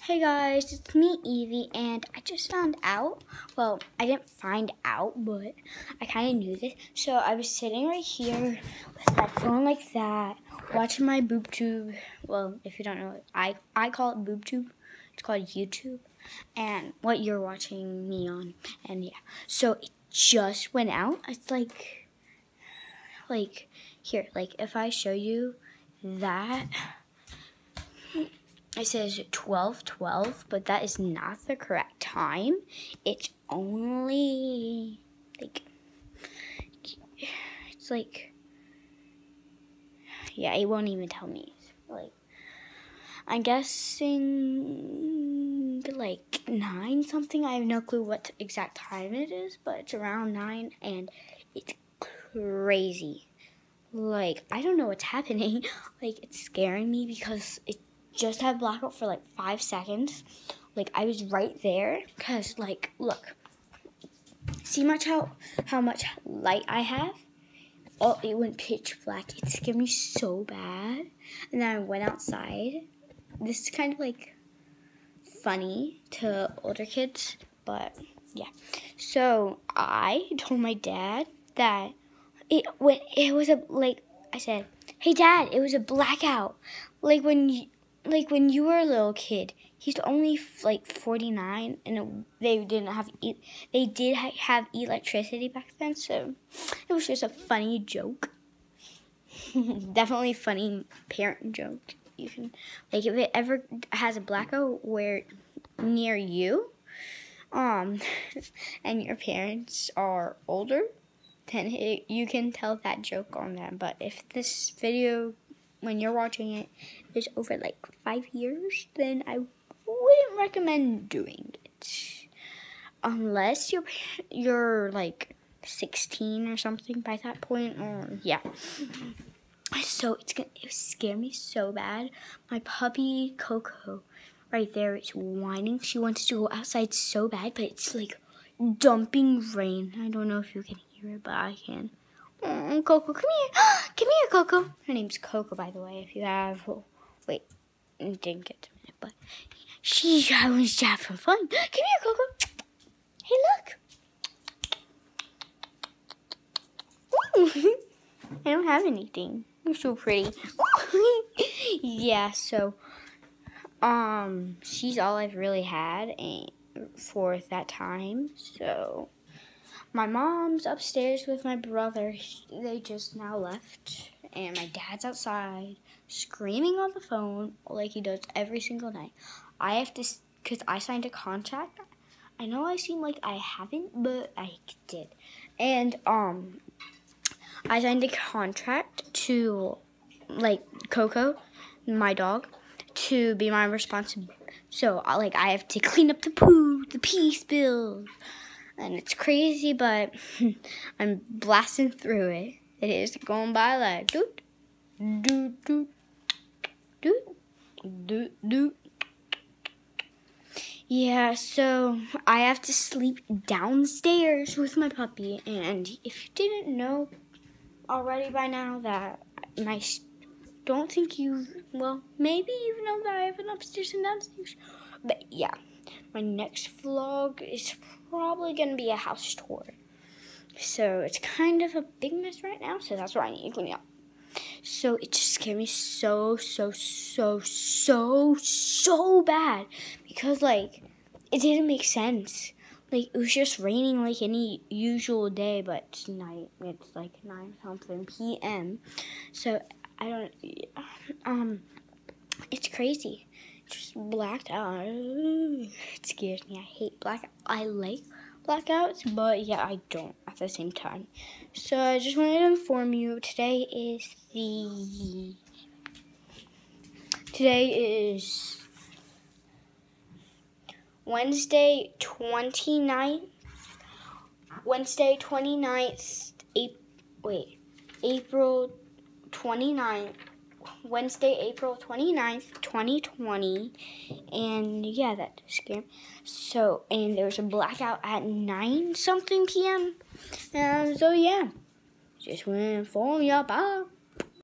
Hey guys, it's me Evie, and I just found out. Well, I didn't find out, but I kind of knew this. So I was sitting right here with my phone like that, watching my boob tube. Well, if you don't know I I call it boob tube. It's called YouTube, and what you're watching me on, and yeah. So it just went out. It's like, like here, like if I show you that it says 12:12, but that is not the correct time. It's only like it's like yeah, it won't even tell me. Like I'm guessing like 9 something. I have no clue what exact time it is, but it's around 9 and it's crazy. Like I don't know what's happening. Like it's scaring me because it just had blackout for like five seconds. Like I was right there, cause like look, see much how how much light I have. Oh, it went pitch black. It scared me so bad, and then I went outside. This is kind of like funny to older kids, but yeah. So I told my dad that it it was a like I said, "Hey dad, it was a blackout." Like when you, like when you were a little kid, he's only like 49 and they didn't have e- they did ha- have electricity back then, so it was just a funny joke. Definitely funny parent joke. You can like if it ever has a blackout where near you um and your parents are older, then it, you can tell that joke on them. But if this video when you're watching it is over like five years, then I wouldn't recommend doing it. Unless you're you're like 16 or something by that point, or yeah. So it's gonna it scare me so bad. My puppy Coco, right there, is whining. She wants to go outside so bad, but it's like dumping rain. I don't know if you can hear it, but I can. Oh, Coco, come here. come here, Coco. Her name's Coco, by the way, if you have. Oh, wait, didn't get to it, but she's was having fun. Come here, Coco. Hey, look. I don't have anything. You're so pretty. yeah, so, um, she's all I've really had and, for that time, so. My mom's upstairs with my brother. They just now left. And my dad's outside screaming on the phone like he does every single night. I have to, because I signed a contract. I know I seem like I haven't, but I did. And, um, I signed a contract to, like, Coco, my dog, to be my responsibility. So, like, I have to clean up the poo, the pee spills and it's crazy, but I'm blasting through it. It is going by like doot, doot, doot, doot, doot, doot. Yeah, so I have to sleep downstairs with my puppy, and if you didn't know already by now that my don't think you well maybe you know that I have an upstairs and downstairs, but yeah my next vlog is probably going to be a house tour. So it's kind of a big mess right now, so that's why I need to clean up. So it just scared me so, so, so, so, so bad. Because, like, it didn't make sense. Like, it was just raining like any usual day, but tonight it's like 9 something p.m. So, I don't, um, it's crazy just blacked out. It scares me. I hate black. I like blackouts, but yeah, I don't at the same time. So I just wanted to inform you. Today is the. Today is Wednesday 29th. Wednesday 29th. April, wait. April 29th. Wednesday, April 29th, 2020. And yeah, that scared me. So, and there was a blackout at 9 something p.m. Um, so yeah, just want to inform you about